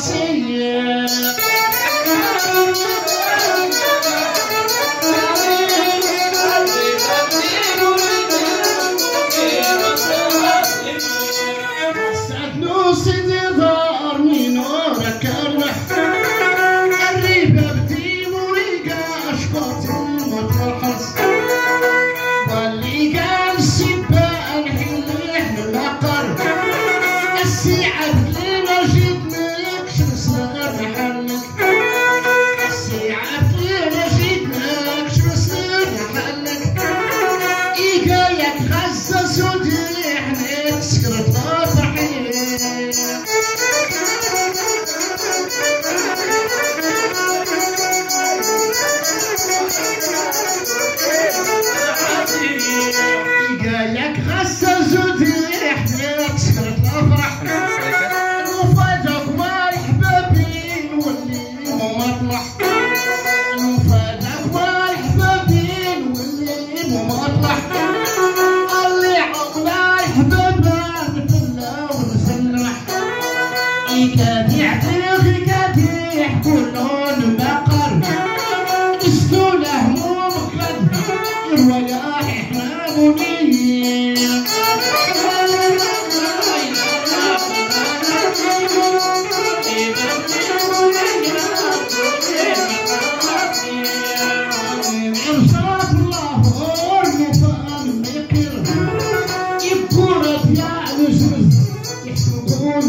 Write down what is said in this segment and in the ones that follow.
Sĩ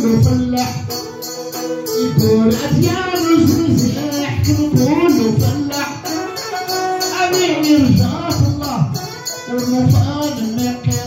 ولا يقول أتيار الفلفل يحكم طول وفلع أمين يرجع الله والمفعول المكان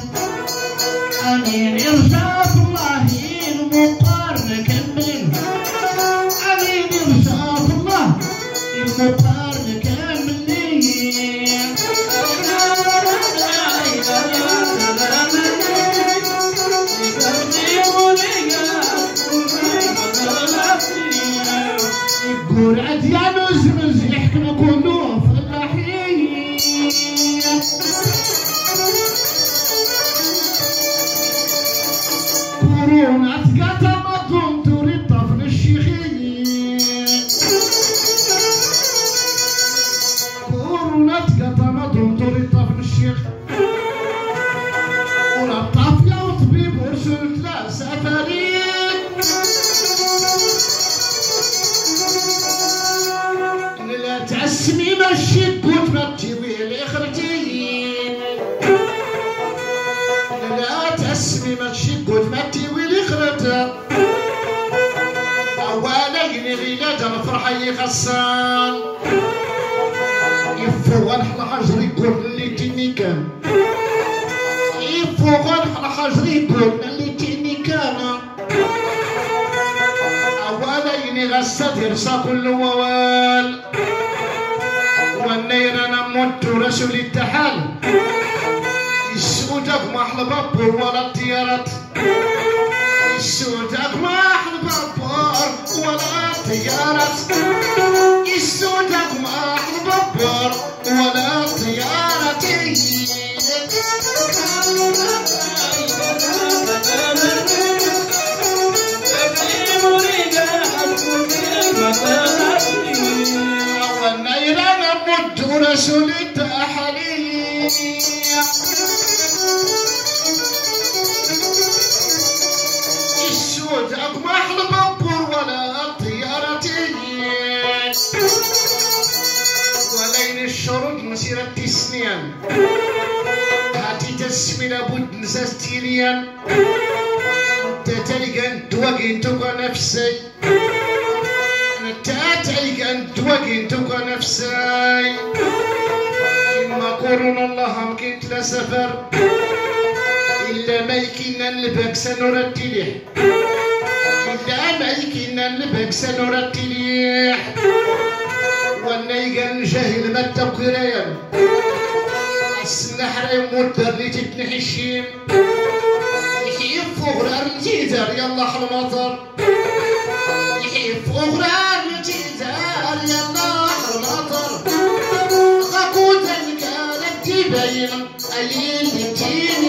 غسان يفوغن حنا حجري يقولنا اللي تيني كان يفوغن حنا حجري يقولنا اللي تيني كان أولا يني غسات يرسا كل ووال والنير أنا موت رسول التحال يسودك ما حلبا بور ولا طيارات يسودك ما حلبا بور ولا طيارات إلى نمد رسول تحليل السود أقمح البنبور ولا طيارتي ولين الشرق مسيرة سنين هاتي تسمين أبود نساس تيريان تتلقى دوقي تقوى نفسي. تاتعي أن توقين توكا نفساي. ما قرون الله هم لا لسفر إلا ما يكينا لبك سنرتليه. إلا ما يكينا لبك سنرتليه. والنيجا جاهل ما التقريم السنحر يموت برليت بنحشيم يحيي فوق الأرض يلا حلمطر يحيي فوق الأرض تنزال النهر مطر غقوة كانت تبين أليم تين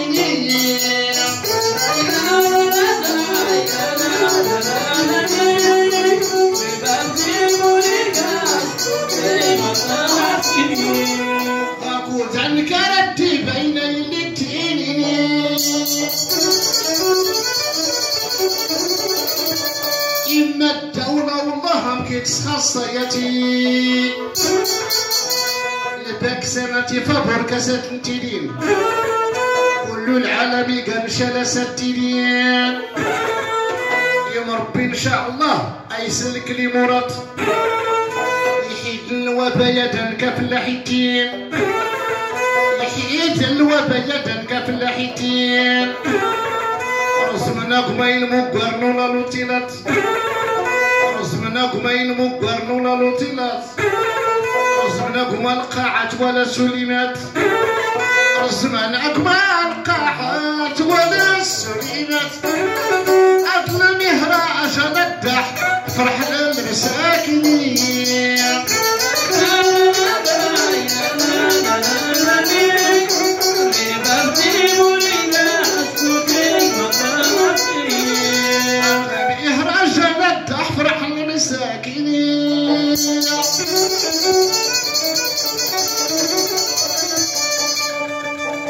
الدولة والله ما كيتسخصياتي الباكسانة فابور كاسات نتيلين كل العالم قال شلاسات تيلين يوم ربي إن شاء الله أيسلك لي مراد يحيد الوبا يدا كفلاحيتين يحيد الوبا يدا كفلاحيتين رزمنا قميل مقرنونا لوتيلات رزمنا قميل مقرنونا لوتيلات. رزمنا قما القاعات ولا سليمات. رزمنا قما القاعات ولا سليمات. أظلم يهراج ندح فرح للمساكنين.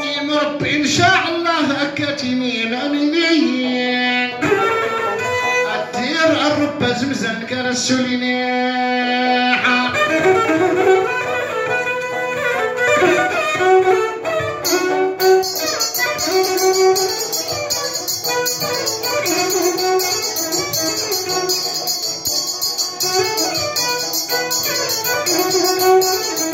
يا ربي ان شاء الله اكاتمين امينين الدير الرب زمزم كان السولينيحة أنا Thank you.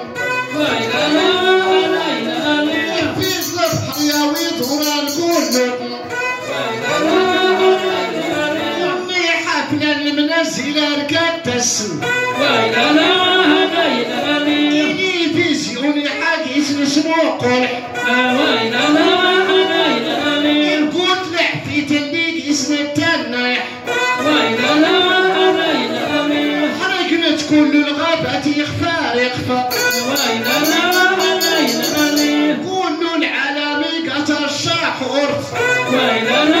السن وإلى لا بين أبي تلفزيون الحديث نسمو قرح وإلى لا بين أبي القلت في تلميذ اسم التنح. وإلى لا بين أبي حركنا كل الغابة يخفى يخفى وإلى لا بين أبي كل العالم قطر الشاح عرف وإلى لا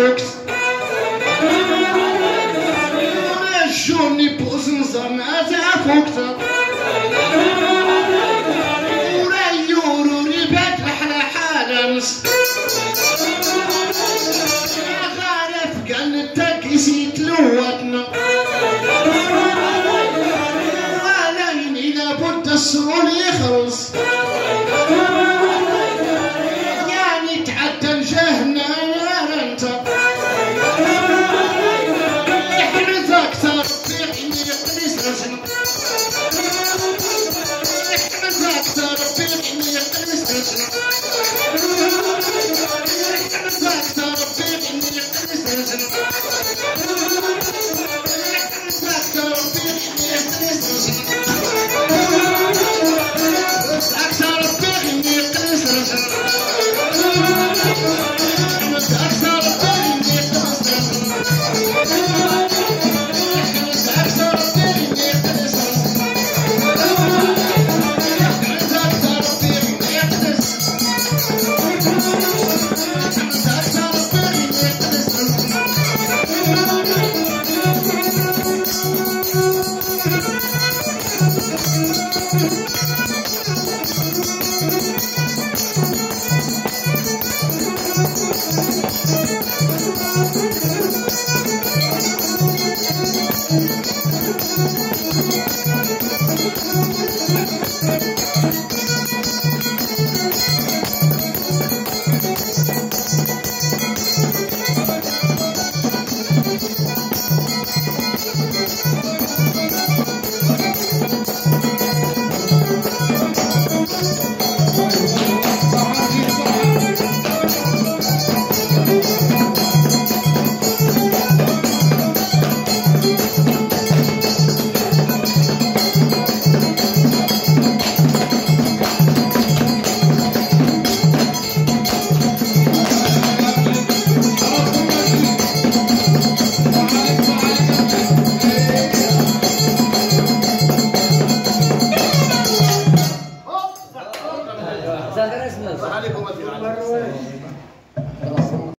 works